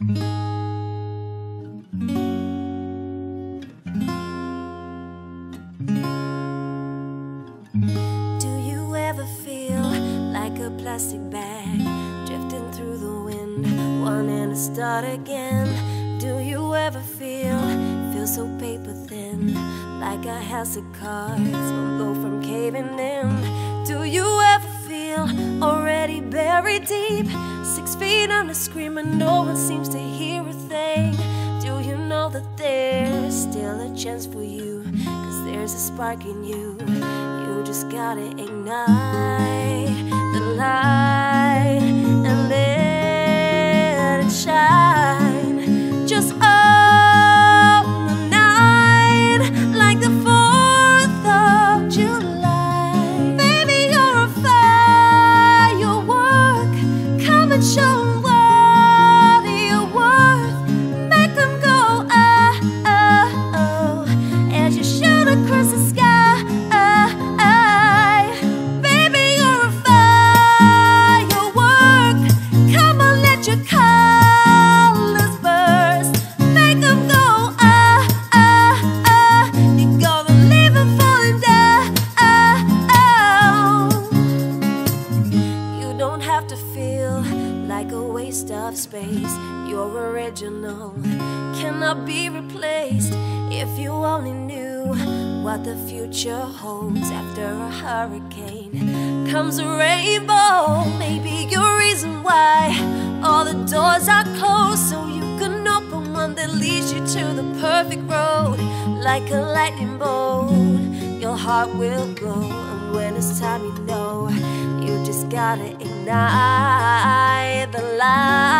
Do you ever feel like a plastic bag drifting through the wind, wanting to start again? Do you ever feel feel so paper thin, like a house of cards won't go from caving in? Do you ever feel already buried deep, feet under, screaming? No one seems to hear a thing. Do you know that there's still a chance for you? Cause there's a spark in you. You just gotta ignite the light don't have to feel like a waste of space. You're original, cannot be replaced. If you only knew what the future holds after a hurricane comes a rainbow. Maybe your reason why all the doors are closed, so you can open one that leads you to the perfect road. Like a lightning bolt, your heart will go, and when it's time, you know you just gotta ignite light